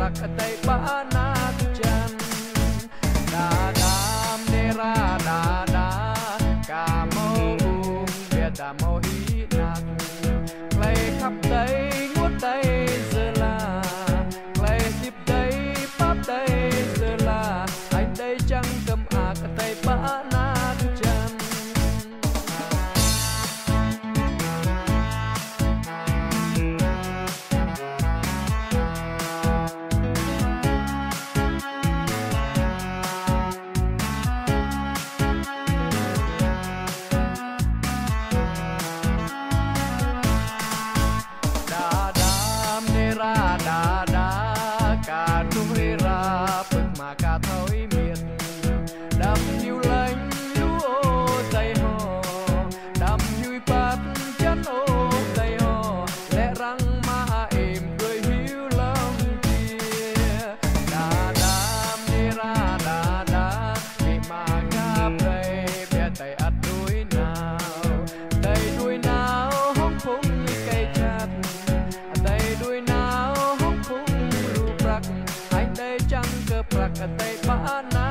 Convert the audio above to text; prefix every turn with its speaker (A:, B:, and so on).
A: Rock at ay paanan Kata panas